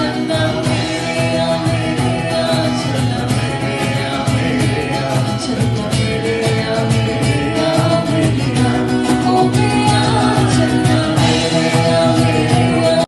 to know.